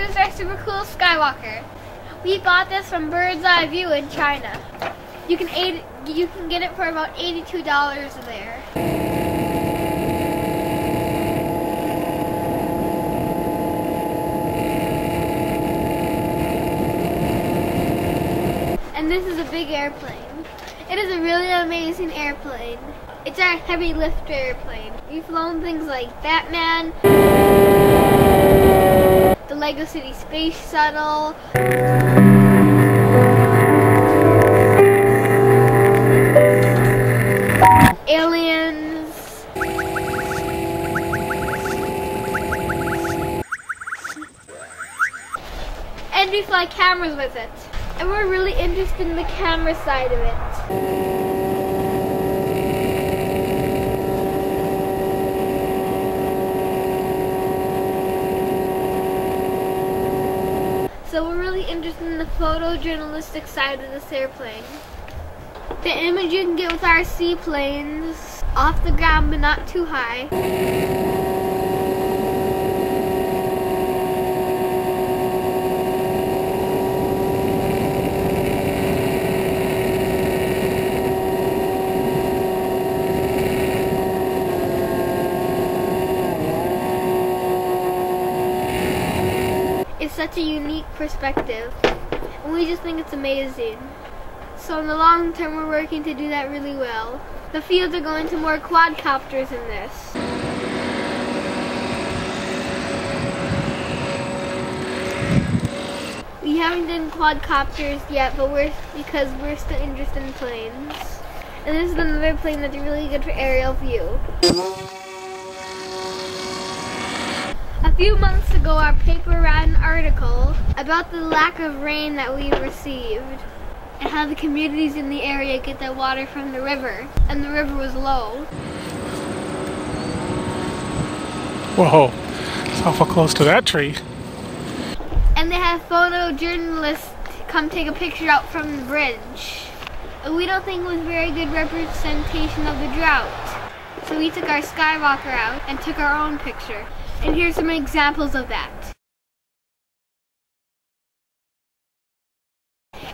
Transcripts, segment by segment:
This is our super cool Skywalker. We bought this from Bird's Eye View in China. You can aid, you can get it for about $82 there. And this is a big airplane. It is a really amazing airplane. It's our heavy lift airplane. We've flown things like Batman, the Lego City Space Shuttle, and we fly cameras with it. And we're really interested in the camera side of it. So we're really interested in the photojournalistic side of this airplane. The image you can get with our seaplanes, off the ground but not too high. It's such a unique perspective. And we just think it's amazing. So in the long term, we're working to do that really well. The fields are going to more quadcopters in this. We haven't done quadcopters yet, but we're because we're still interested in planes. And this is another plane that's really good for aerial view. A few months ago, our paper ran an article about the lack of rain that we received and how the communities in the area get their water from the river, and the river was low. Whoa, it's awful close to that tree. And they had photojournalists come take a picture out from the bridge. We don't think it was very good representation of the drought. So we took our Skywalker out and took our own picture. And here's some examples of that.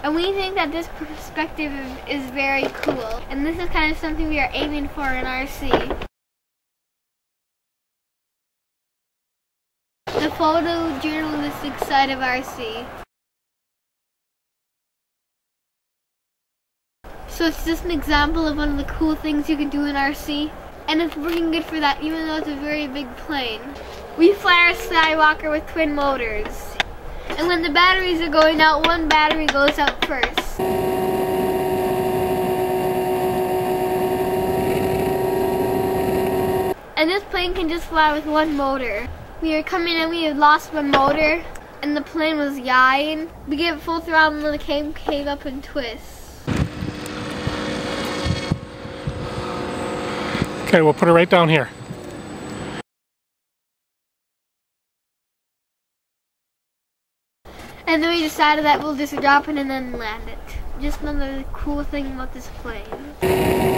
And we think that this perspective is very cool. And this is kind of something we are aiming for in RC. The photojournalistic side of RC. So it's just an example of one of the cool things you can do in RC. And it's working good for that even though it's a very big plane. We fly our Skywalker with twin motors. And when the batteries are going out, one battery goes out first. And this plane can just fly with one motor. We are coming and we have lost one motor and the plane was yawing. We gave it full throttle and the came came up and twists. Okay, we'll put it right down here. And then we decided that we'll just drop it and then land it. Just another cool thing about this plane.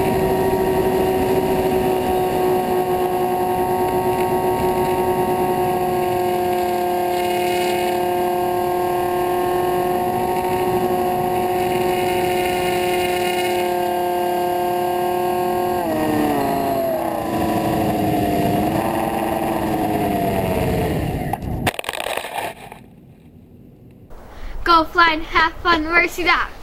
go fly and have fun, RCDOX.